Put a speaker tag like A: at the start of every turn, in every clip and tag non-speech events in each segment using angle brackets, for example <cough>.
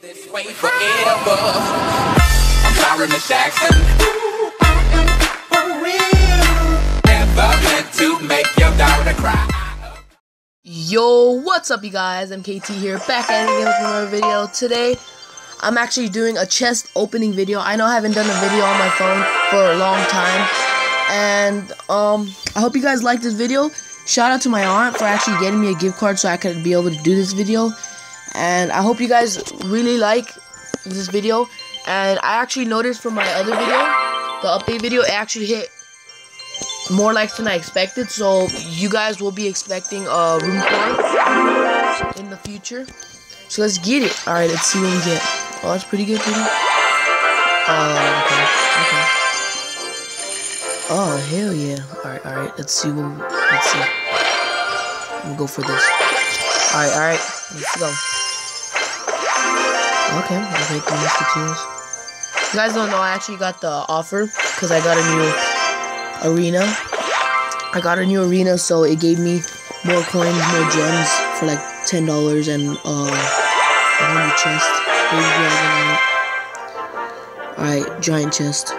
A: this way forever. I'm Miss Jackson. Ooh, I am for real. Never meant to make your daughter cry.
B: Yo, what's up you guys? MKT here, back at it again with another video. Today, I'm actually doing a chest opening video. I know I haven't done a video on my phone for a long time. And, um, I hope you guys like this video. Shout out to my aunt for actually getting me a gift card so I could be able to do this video. And I hope you guys really like this video. And I actually noticed from my other video, the update video, it actually hit more likes than I expected. So you guys will be expecting a room tour in the future. So let's get it. All right, let's see what we get. Oh, that's pretty good, pretty. Oh, okay, okay. Oh hell yeah! All right, all right. Let's see what. Let's see. We'll go for this. All right, all right. Let's go. Okay, I'll take the musketeers. You guys don't know I actually got the offer because I got a new arena. I got a new arena, so it gave me more coins, more gems for like ten dollars, and uh, a new chest. Baby dragon. Alright, giant chest.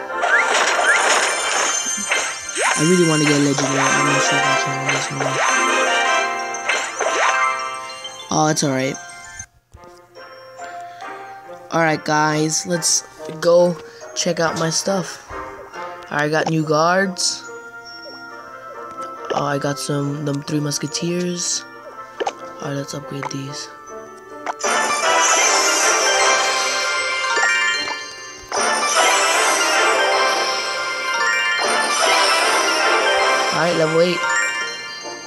B: I really want to get legendary. I'm not sure if I can this one. Oh, it's alright. Alright, guys, let's go check out my stuff. I got new guards. Oh, I got some them three musketeers. Alright, let's upgrade these. Alright, level 8.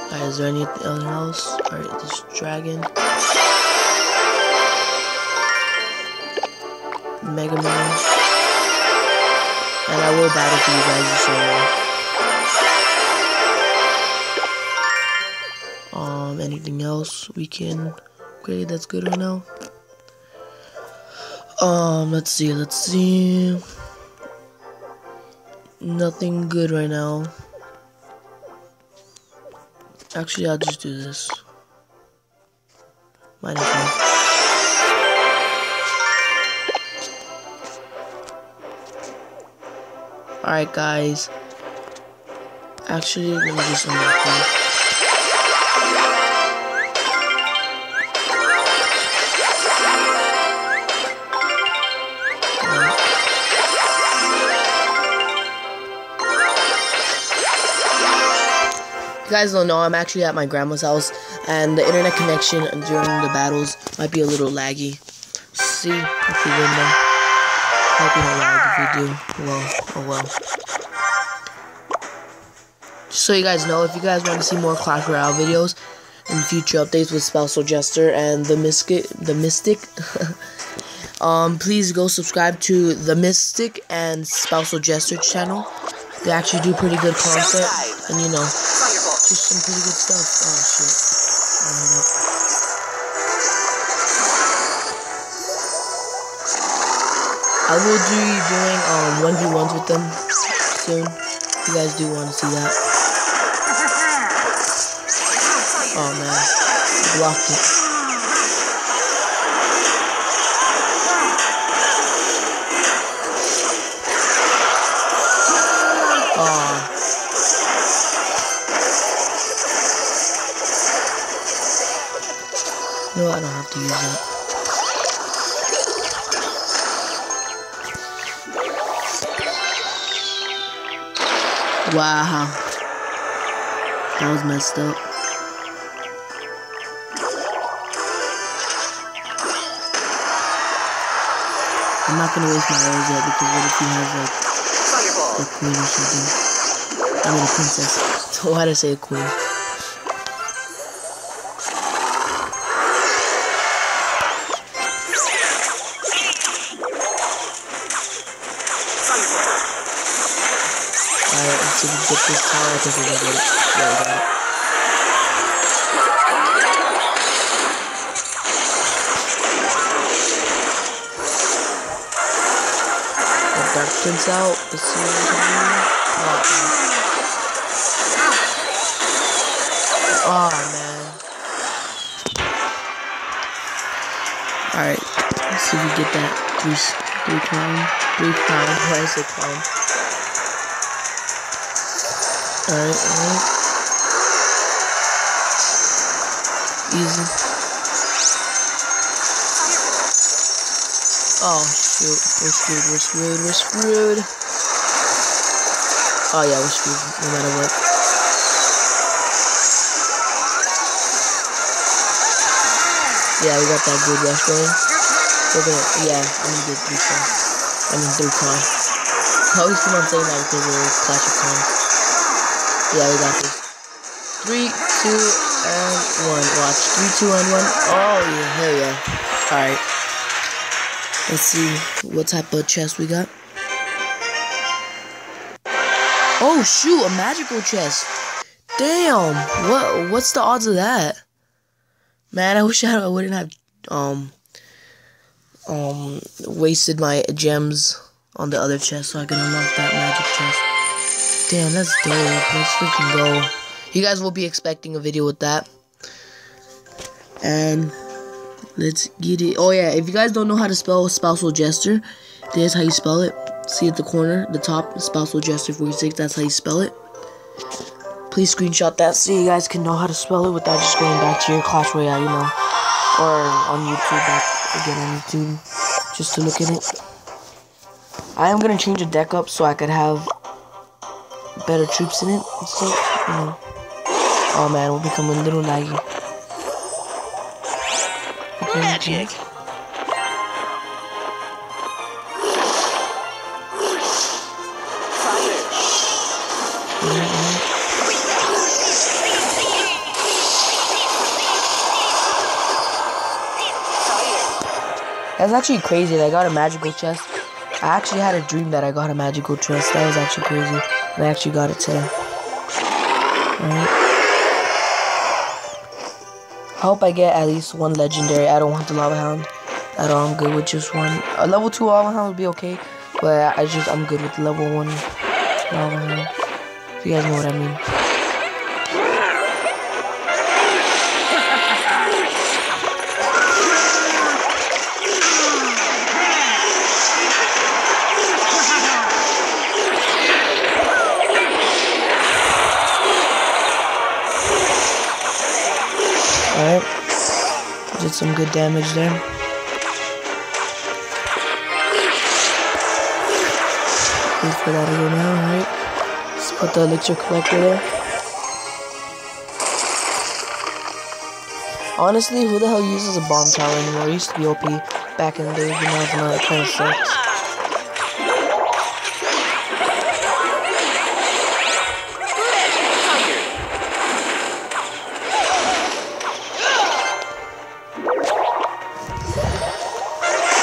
B: Alright, is there anything else? Alright, this dragon. Mega Man. And I will battle for you guys so Um, anything else we can upgrade that's good right now? Um, let's see, let's see. Nothing good right now. Actually, I'll just do this. Might as well. Alright, guys. Actually, let me just unlock that. you guys don't know, I'm actually at my grandma's house, and the internet connection during the battles might be a little laggy. See if win lag if do. Well, oh well. Just so you guys know, if you guys want to see more Clash Royale videos and future updates with Spousal Jester and the Mystic, the Mystic, <laughs> um, please go subscribe to the Mystic and Spousal Jester channel. They actually do pretty good content, and you know, just some pretty good stuff. Oh shit. I will be doing um 1v1s with them soon. If you guys do want to see that. Oh man. Blocked it. Oh. No, I don't have to use that. Wow. That was messed up. I'm not gonna waste my arrows yet because what if he has like a queen or something? I mean a princess. So <laughs> why did I say a queen? Get this it. Yeah, we out. Let's see what. Oh, man. Oh. Alright. Let's see if we get that three three crown. Three crown. Why is it crown? Alright, alright. Easy. Oh shoot, we're screwed, we're screwed, we're screwed. Oh yeah, we're screwed, no matter what. Yeah, we got that good rush going. We're gonna, yeah, I'm gonna get three star. I mean three con. I always keep on saying that because we're Clash of Clans. Yeah, we got this. Three, two, and one. Watch. Three, two, and one. Oh yeah, hell yeah. Alright. Let's see what type of chest we got. Oh shoot, a magical chest. Damn. What what's the odds of that? Man, I wish I <laughs> wouldn't have um um wasted my gems on the other chest so I can unlock that magic chest. Damn, that's dope. Let's freaking go. You guys will be expecting a video with that. And let's get it. Oh yeah, if you guys don't know how to spell spousal jester, there's how you spell it. See at the corner, the top, spousal jester 46, that's how you spell it. Please screenshot that so you guys can know how to spell it without just going back to your Clash Royale, you know. Or on YouTube, back again on YouTube, just to look at it. I am gonna change the deck up so I could have better troops in it stuff, you know. Oh man, we're becoming a little laggy.
C: Magic.
B: That's actually crazy I got a magical chest. I actually had a dream that I got a magical chest. That was actually crazy. And I actually got it today. Alright. I hope I get at least one legendary. I don't want the lava hound at all. I'm good with just one. A level 2 lava hound would be okay. But I just, I'm good with level 1 lava hound. If you guys know what I mean. Alright. Did some good damage there. Wait for that to go now. Let's put the elixir collector there. Honestly, who the hell uses a bomb tower anymore? It used to be OP back in the day, but now it's. It kind of sucks.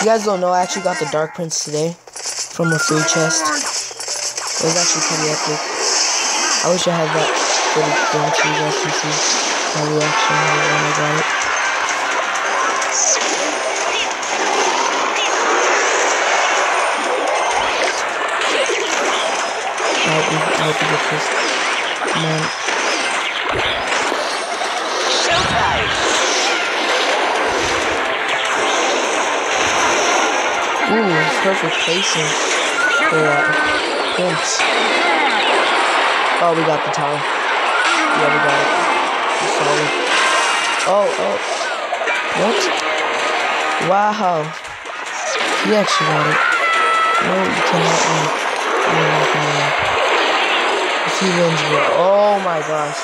B: Guys don't know, I actually got the Dark Prince today from a free chest. It was actually pretty epic. I wish I had that footage going you guys can see my reaction when I got it. I hope you, get this.
C: Showtime.
B: Ooh, perfect placing for uh, Prince. Oh, we got the tower. Yeah, we got it. Solid. Oh, oh. What? Wow. He actually got it. No, you cannot win. You're not gonna win. If he wins, bro. Oh my gosh.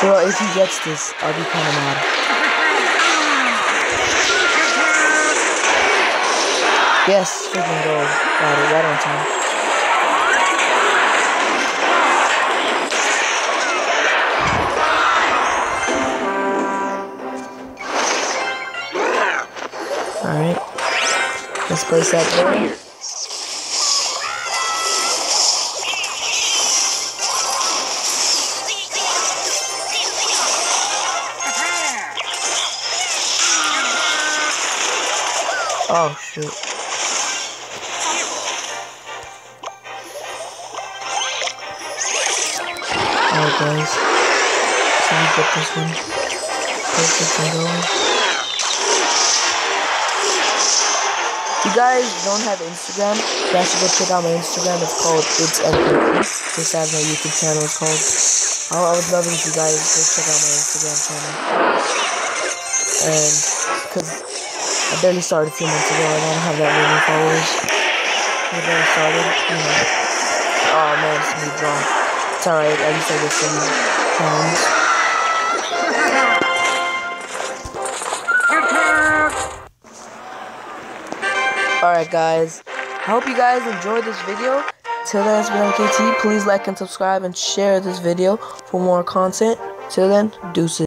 B: Bro, if he gets this, I'll be kinda mad. Yes, freaking go. Got it right on time. Alright. Let's place that there. Oh shoot. Guys. So we get this one. Perfect and going. you guys don't have Instagram, you guys should go check out my Instagram. It's called It's MKT. Just as my YouTube channel is called. I, I would love it if you guys go check out my Instagram channel. And because I barely started a few months ago, and I don't have that many followers. I barely started, you know. Oh man, it's me drawn. Alright, I some clowns. Alright guys, I hope you guys enjoyed this video. Till then, it's been MKT. Please like and subscribe and share this video for more content. Till then, deuces.